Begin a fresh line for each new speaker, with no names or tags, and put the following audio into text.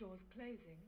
doors closing.